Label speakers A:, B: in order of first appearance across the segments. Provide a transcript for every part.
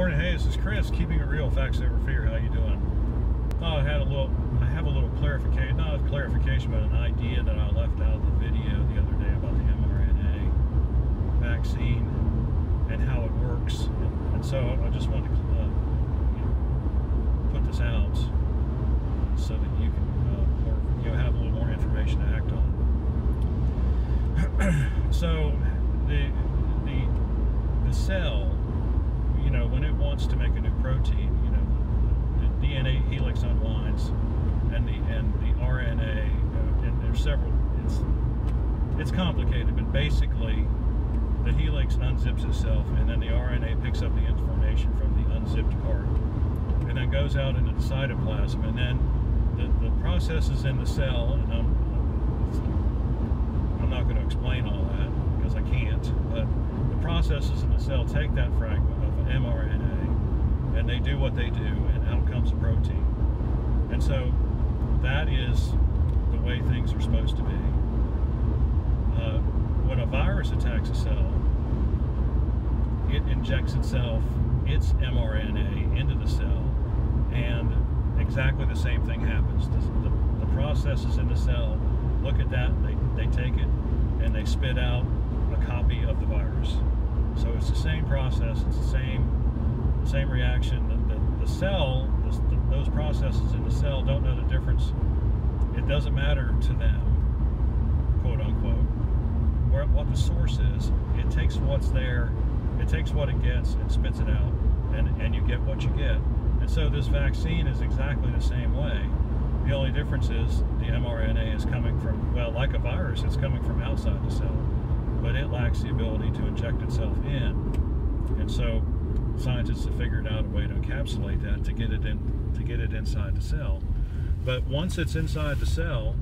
A: Morning, hey, this is Chris, keeping it real, facts over fear. How you doing? Oh, I had a little, I have a little clarification, not a clarification, but an idea that I left out of the video the other day about the mRNA vaccine and how it works. And, so I just wanted to uh, you know, put this out so that you can, uh, more, you know, have a little more information to act on. so the the the cell when it wants to make a new protein, you know, the DNA helix unwinds, and the and the RNA, uh, and there's several. It's it's complicated, but basically, the helix unzips itself, and then the RNA picks up the information from the unzipped part, and then goes out into the cytoplasm, and then the the processes in the cell, and I'm I'm not going to explain all that because I can't, but the processes in the cell take that fragment mRNA, and they do what they do, and out comes a protein. And so that is the way things are supposed to be. Uh, when a virus attacks a cell, it injects itself, its mRNA, into the cell, and exactly the same thing happens. The, the, the processes in the cell look at that, they, they take it, and they spit out a copy of the virus. The same process, it's the same same reaction. The, the, the cell, the, those processes in the cell don't know the difference. It doesn't matter to them, quote unquote, where, what the source is. It takes what's there, it takes what it gets and spits it out, and, and you get what you get. And so this vaccine is exactly the same way. The only difference is the mRNA is coming from, well, like a virus, it's coming from outside the cell but it lacks the ability to inject itself in. And so scientists have figured out a way to encapsulate that to get it in to get it inside the cell. But once it's inside the cell,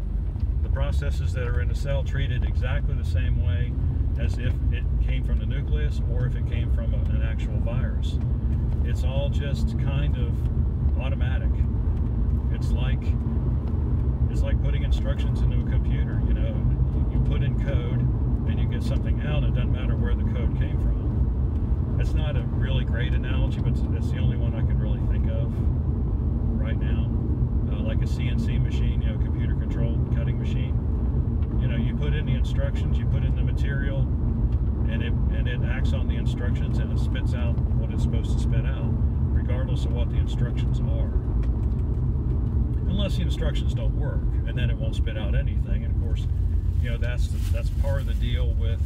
A: the processes that are in the cell treat it exactly the same way as if it came from the nucleus or if it came from a, an actual virus. It's all just kind of automatic. It's like it's like putting instructions into a computer, you know, you put in code and you get something out, it doesn't matter where the code came from. It's not a really great analogy, but it's, it's the only one I can really think of right now. Uh, like a CNC machine, you know, computer controlled cutting machine. You know, you put in the instructions, you put in the material, and it and it acts on the instructions and it spits out what it's supposed to spit out, regardless of what the instructions are. Unless the instructions don't work, and then it won't spit out anything. And of course, you know that's that's part of the deal with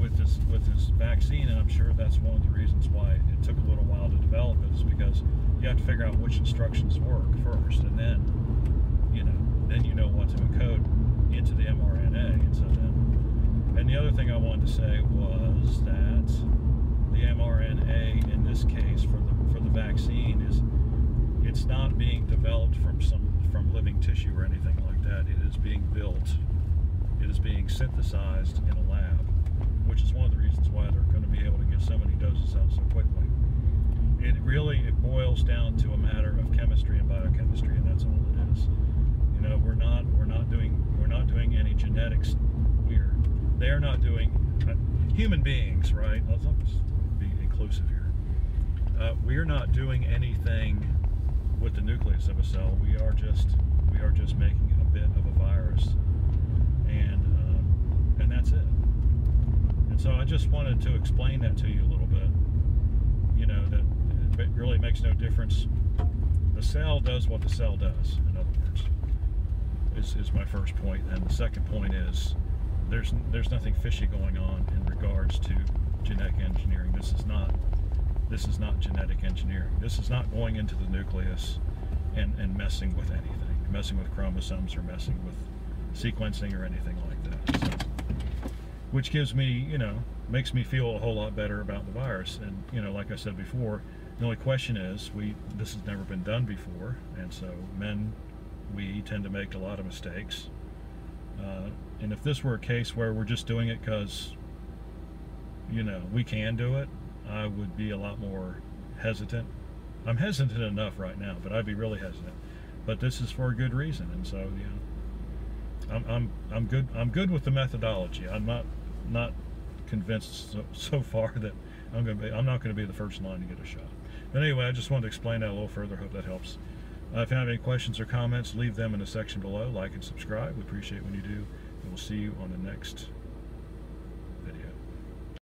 A: with this with this vaccine, and I'm sure that's one of the reasons why it took a little while to develop it, is because you have to figure out which instructions work first, and then you know then you know what to encode into the mRNA, and so then and the other thing I wanted to say was that the mRNA in this case for the for the vaccine is it's not being developed from some from living tissue or anything like that. It is being built it is being synthesized in a lab, which is one of the reasons why they're going to be able to get so many doses out so quickly. It really it boils down to a matter of chemistry and biochemistry, and that's all it is. You know, we're not we're not doing we're not doing any genetics. We're they're not doing uh, human beings, right? Let's, let's be inclusive here. Uh, we're not doing anything with the nucleus of a cell. We are just we are just making a bit of a virus and uh, and that's it. And so I just wanted to explain that to you a little bit. You know that it really makes no difference. The cell does what the cell does. In other words, is is my first point. point, and the second point is there's there's nothing fishy going on in regards to genetic engineering. This is not this is not genetic engineering. This is not going into the nucleus and, and messing with anything, messing with chromosomes or messing with sequencing or anything like that. So, which gives me, you know, makes me feel a whole lot better about the virus. And, you know, like I said before, the only question is, we this has never been done before, and so men, we tend to make a lot of mistakes. Uh, and if this were a case where we're just doing it because, you know, we can do it, I would be a lot more hesitant. I'm hesitant enough right now, but I'd be really hesitant. But this is for a good reason, and so, you know, I'm, I'm, I'm good. I'm good with the methodology. I'm not not convinced so, so far that I'm gonna be. I'm not gonna be the first line to get a shot. But anyway, I just wanted to explain that a little further. Hope that helps. Uh, if you have any questions or comments, leave them in the section below. Like and subscribe. We appreciate when you do. And we'll see you on the next